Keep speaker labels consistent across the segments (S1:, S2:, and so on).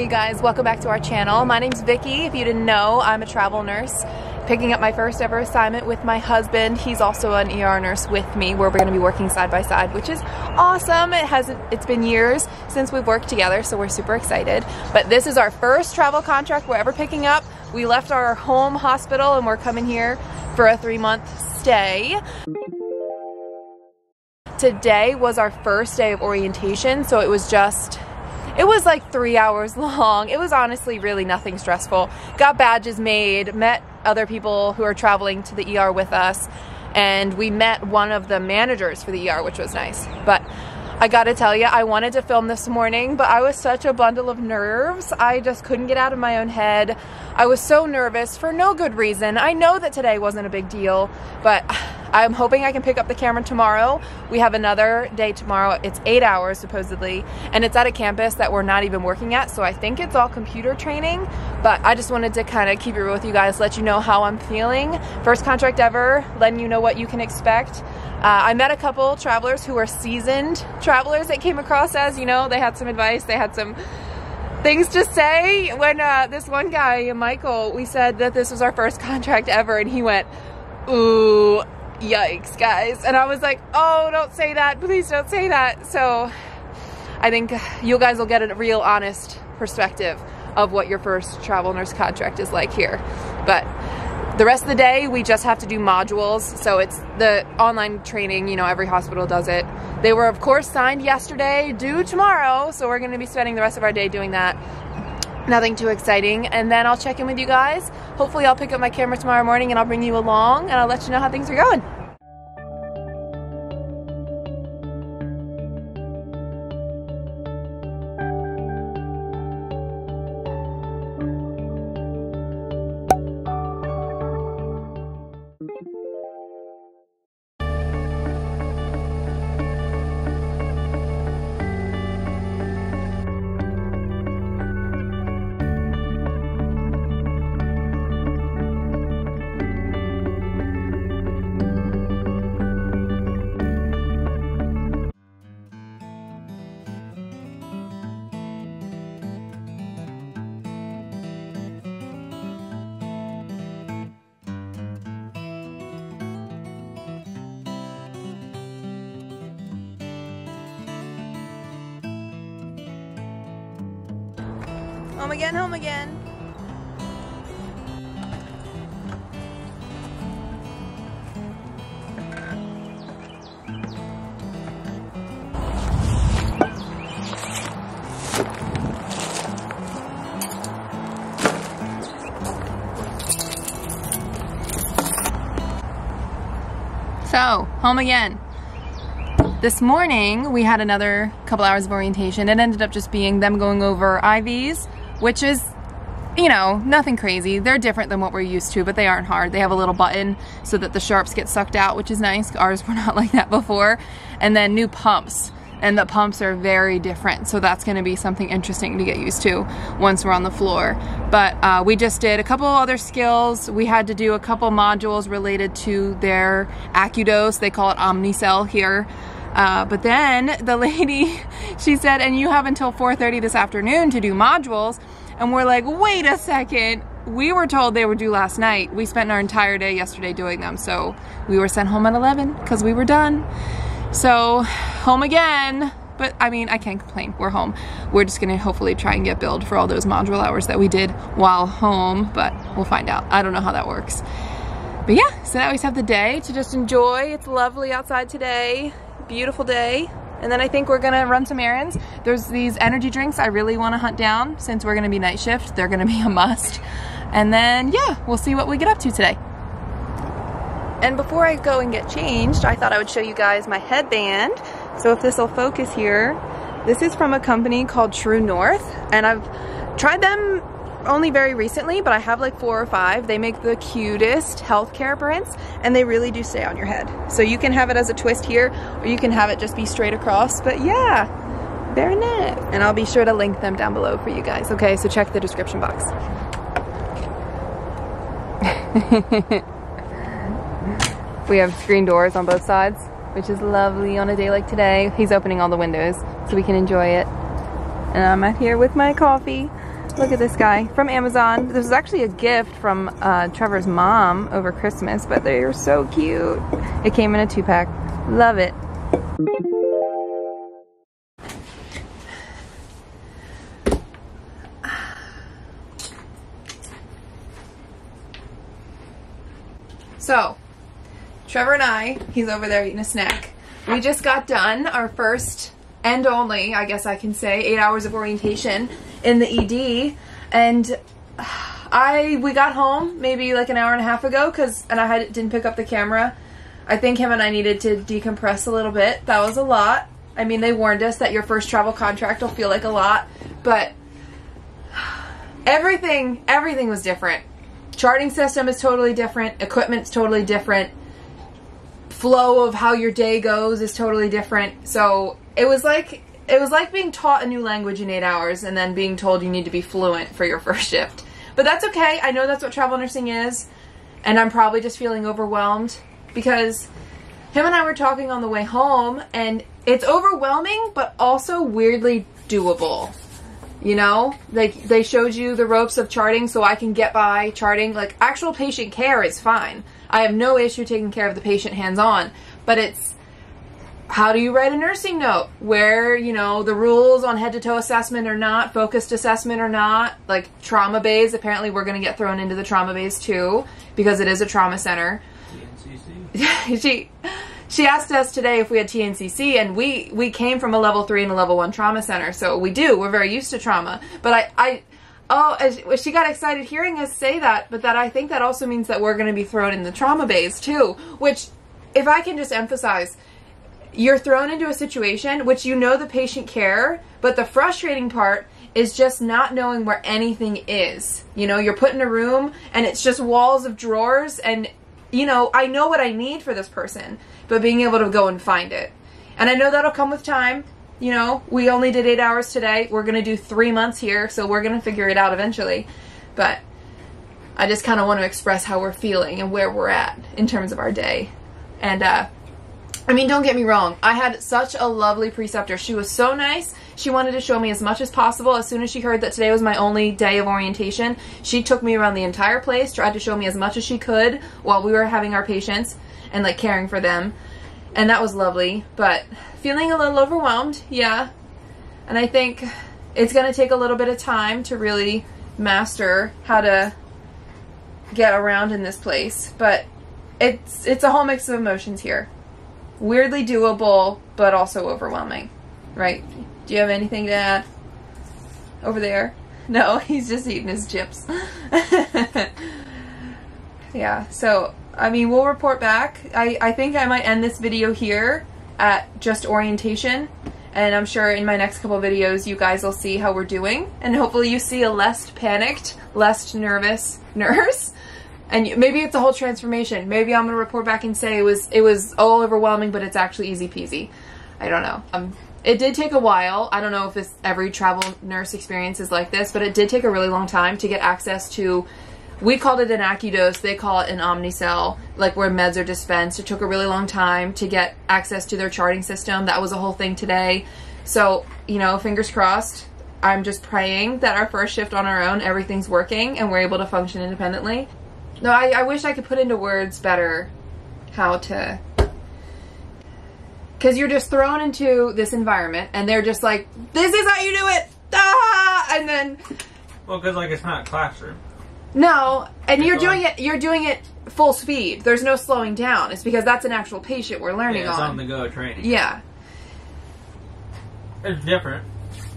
S1: You guys, welcome back to our channel. My name's Vicky. If you didn't know, I'm a travel nurse picking up my first ever assignment with my husband. He's also an ER nurse with me where we're gonna be working side by side, which is awesome. It hasn't, it's been years since we've worked together, so we're super excited. But this is our first travel contract we're ever picking up. We left our home hospital and we're coming here for a three month stay. Today was our first day of orientation, so it was just it was like three hours long. It was honestly really nothing stressful. Got badges made, met other people who are traveling to the ER with us, and we met one of the managers for the ER, which was nice. But I gotta tell you, I wanted to film this morning, but I was such a bundle of nerves. I just couldn't get out of my own head. I was so nervous for no good reason. I know that today wasn't a big deal, but I'm hoping I can pick up the camera tomorrow. We have another day tomorrow. It's eight hours supposedly, and it's at a campus that we're not even working at. So I think it's all computer training, but I just wanted to kind of keep it real with you guys, let you know how I'm feeling. First contract ever, letting you know what you can expect. Uh, I met a couple travelers who are seasoned travelers that came across as, you know, they had some advice, they had some things to say. When uh, this one guy, Michael, we said that this was our first contract ever, and he went, ooh, yikes guys. And I was like oh don't say that. Please don't say that. So I think you guys will get a real honest perspective of what your first travel nurse contract is like here. But the rest of the day we just have to do modules. So it's the online training you know every hospital does it. They were of course signed yesterday due tomorrow. So we're going to be spending the rest of our day doing that nothing too exciting. And then I'll check in with you guys. Hopefully I'll pick up my camera tomorrow morning and I'll bring you along and I'll let you know how things are going. Home again, home again. So, home again. This morning, we had another couple hours of orientation. It ended up just being them going over IVs, which is, you know, nothing crazy. They're different than what we're used to, but they aren't hard. They have a little button so that the sharps get sucked out, which is nice. Ours were not like that before. And then new pumps. And the pumps are very different, so that's gonna be something interesting to get used to once we're on the floor. But uh, we just did a couple other skills. We had to do a couple modules related to their AcuDose. They call it Omnicell here. Uh, but then the lady, she said, and you have until 4.30 this afternoon to do modules. And we're like, wait a second. We were told they were due last night. We spent our entire day yesterday doing them. So we were sent home at 11 because we were done. So home again. But I mean, I can't complain. We're home. We're just gonna hopefully try and get billed for all those module hours that we did while home, but we'll find out. I don't know how that works. But yeah, so now we just have the day to just enjoy. It's lovely outside today beautiful day. And then I think we're gonna run some errands. There's these energy drinks I really wanna hunt down since we're gonna be night shift. They're gonna be a must. And then, yeah, we'll see what we get up to today. And before I go and get changed, I thought I would show you guys my headband. So if this will focus here, this is from a company called True North. And I've tried them only very recently, but I have like four or five. They make the cutest healthcare prints and they really do stay on your head. So you can have it as a twist here or you can have it just be straight across. But yeah, very nice. And I'll be sure to link them down below for you guys. Okay, so check the description box. we have screen doors on both sides, which is lovely on a day like today. He's opening all the windows so we can enjoy it. And I'm out here with my coffee. Look at this guy from Amazon. This was actually a gift from uh, Trevor's mom over Christmas, but they are so cute. It came in a two pack. Love it. So, Trevor and I, he's over there eating a snack. We just got done our first and only, I guess I can say, eight hours of orientation in the ED. And I, we got home maybe like an hour and a half ago because, and I had, didn't pick up the camera. I think him and I needed to decompress a little bit. That was a lot. I mean, they warned us that your first travel contract will feel like a lot, but everything, everything was different. Charting system is totally different. Equipment's totally different. Flow of how your day goes is totally different. So it was like it was like being taught a new language in eight hours and then being told you need to be fluent for your first shift. But that's okay. I know that's what travel nursing is, and I'm probably just feeling overwhelmed because him and I were talking on the way home, and it's overwhelming, but also weirdly doable. You know, they they showed you the ropes of charting, so I can get by charting. Like actual patient care is fine. I have no issue taking care of the patient hands on, but it's how do you write a nursing note? Where, you know, the rules on head to toe assessment or not, focused assessment or not, like trauma bays. Apparently, we're going to get thrown into the trauma bays too because it is a trauma center. she she asked us today if we had TNCC, and we we came from a level three and a level one trauma center, so we do. We're very used to trauma. But I I oh she got excited hearing us say that, but that I think that also means that we're going to be thrown in the trauma bays too. Which, if I can just emphasize, you're thrown into a situation which you know the patient care, but the frustrating part is just not knowing where anything is. You know, you're put in a room and it's just walls of drawers and you know, I know what I need for this person, but being able to go and find it. And I know that'll come with time. You know, we only did eight hours today. We're going to do three months here, so we're going to figure it out eventually. But I just kind of want to express how we're feeling and where we're at in terms of our day. And, uh, I mean, don't get me wrong. I had such a lovely preceptor. She was so nice. She wanted to show me as much as possible. As soon as she heard that today was my only day of orientation, she took me around the entire place, tried to show me as much as she could while we were having our patients and like caring for them. And that was lovely, but feeling a little overwhelmed, yeah. And I think it's going to take a little bit of time to really master how to get around in this place, but it's it's a whole mix of emotions here. Weirdly doable, but also overwhelming, right? Do you have anything to add? Over there? No, he's just eating his chips. yeah, so, I mean, we'll report back. I, I think I might end this video here at just orientation. And I'm sure in my next couple videos you guys will see how we're doing. And hopefully you see a less panicked, less nervous nurse. And maybe it's a whole transformation. Maybe I'm to report back and say it was it was all overwhelming, but it's actually easy peasy. I don't know. Um, it did take a while. I don't know if this every travel nurse experience is like this, but it did take a really long time to get access to. We called it an AcuDose. They call it an Omnicell, like where meds are dispensed. It took a really long time to get access to their charting system. That was a whole thing today. So, you know, fingers crossed. I'm just praying that our first shift on our own, everything's working and we're able to function independently. No, I, I wish I could put into words better how to because you're just thrown into this environment and they're just like, this is how you do it! Ah! And then.
S2: Well, because, like, it's not a classroom.
S1: No, and you're doing it. You're doing it full speed. There's no slowing down. It's because that's an actual patient we're learning
S2: yeah, it's
S1: on.
S2: on the go training.
S1: Yeah.
S2: It's different.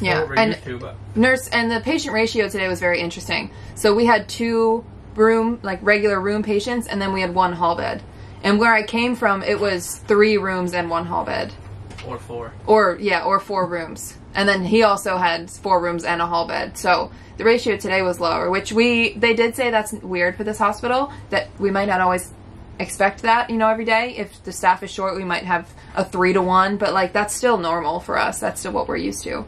S1: Yeah, and
S2: to,
S1: nurse and the patient ratio today was very interesting. So we had two room, like regular room patients, and then we had one hall bed. And where I came from, it was three rooms and one hall bed.
S2: Or four.
S1: Or, yeah, or four rooms. And then he also had four rooms and a hall bed. So the ratio today was lower, which we, they did say that's weird for this hospital, that we might not always expect that, you know, every day. If the staff is short, we might have a three to one, but like that's still normal for us. That's still what we're used to.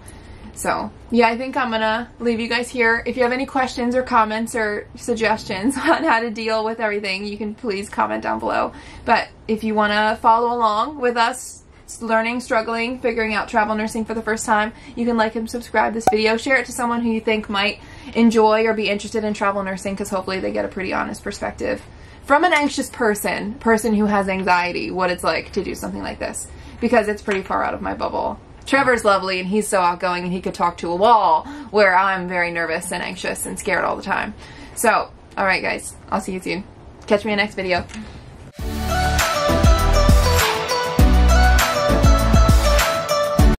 S1: So, yeah, I think I'm gonna leave you guys here. If you have any questions or comments or suggestions on how to deal with everything, you can please comment down below. But if you wanna follow along with us learning, struggling, figuring out travel nursing for the first time, you can like and subscribe this video. Share it to someone who you think might enjoy or be interested in travel nursing because hopefully they get a pretty honest perspective from an anxious person, person who has anxiety, what it's like to do something like this because it's pretty far out of my bubble. Trevor's lovely and he's so outgoing and he could talk to a wall where I'm very nervous and anxious and scared all the time. So, alright guys, I'll see you soon. Catch me in the next video.